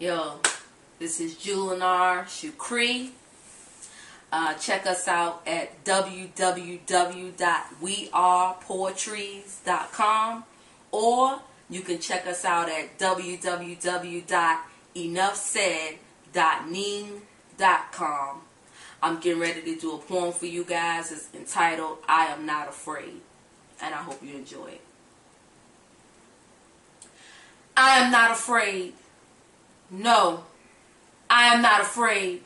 Yo, this is Jullanar Shukree. Uh, check us out at www.wearepoetrees.com or you can check us out at www.enoughsaid.ning.com. I'm getting ready to do a poem for you guys. It's entitled I Am Not Afraid. And I hope you enjoy it. I am not afraid. No, I am not afraid.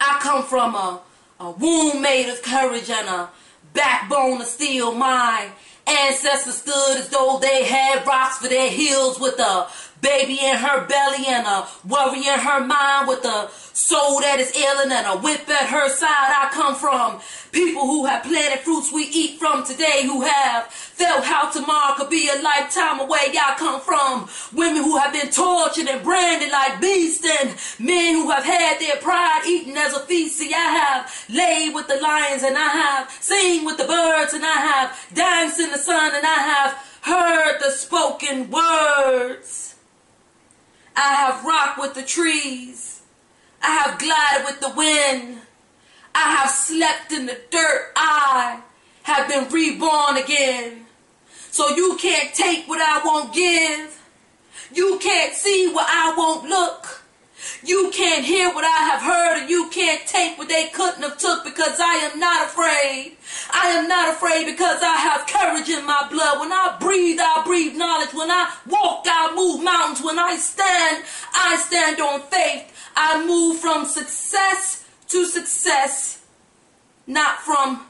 I come from a, a womb made of courage and a backbone of steel. My ancestors stood as though they had rocks for their heels with a baby in her belly and a worry in her mind with a soul that is ailing and a whip at her side. I come from people who have planted fruits we eat from today, who have felt how tomorrow could be a lifetime away. I come from women who have been tortured and branded like beasts, and men who have had their pride eaten as a feast. See, I have laid with the lions, and I have seen with the birds, and I have danced in the sun, and I have heard the spoken words. I have rocked with the trees. I have glided with the wind. I have slept in the dirt. I have been reborn again. So you can't take what I won't give. You can't see what I won't look. You can't hear what I have heard and you can't take what they couldn't have took because I am not afraid. I am not afraid because I have courage in my blood. When I breathe, knowledge. When I walk, I move mountains. When I stand, I stand on faith. I move from success to success, not from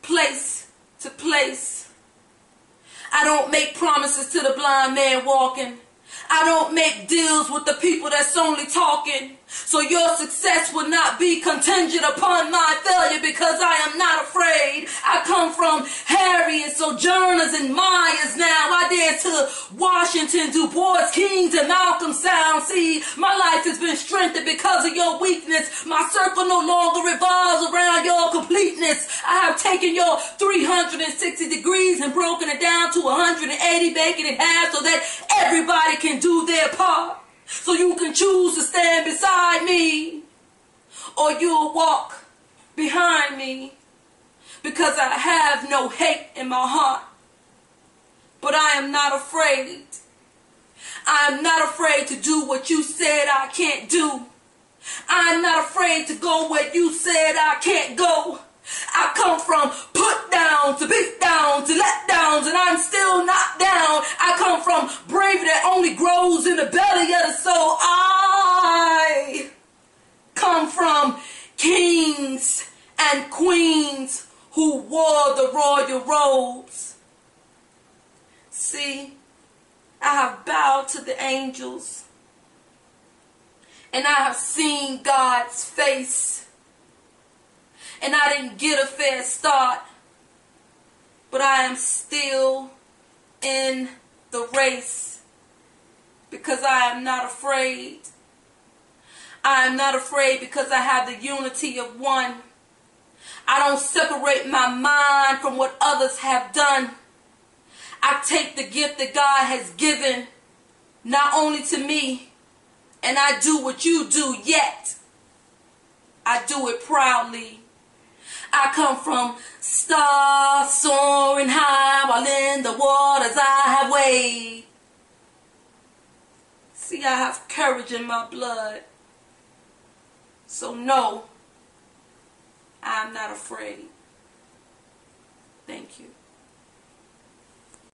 place to place. I don't make promises to the blind man walking. I don't make deals with the people that's only talking. So your success will not be contingent upon my failure because I am not afraid. I come from Harriet, Sojourners, and Myers now. I dare to Washington, Du Bois, Kings, and Malcolm Sound. See, my life has been strengthened because of your weakness. My circle no longer revolves around your completeness. I have taken your 360 degrees and broken it down to 180, making it half so that everybody can do their part. So you can choose to stand beside me or you'll walk behind me because I have no hate in my heart. But I am not afraid. I am not afraid to do what you said I can't do. I am not afraid to go where you said I can't go. I come from put down to beat down to let downs and I'm still not down. I come from only grows in the belly of the soul. I come from kings and queens who wore the royal robes. See, I have bowed to the angels and I have seen God's face and I didn't get a fair start. But I am still in the race because I am not afraid. I am not afraid because I have the unity of one. I don't separate my mind from what others have done. I take the gift that God has given not only to me, and I do what you do, yet I do it proudly. I come from stars soaring high while in the waters I have weighed. I have courage in my blood. So no, I'm not afraid.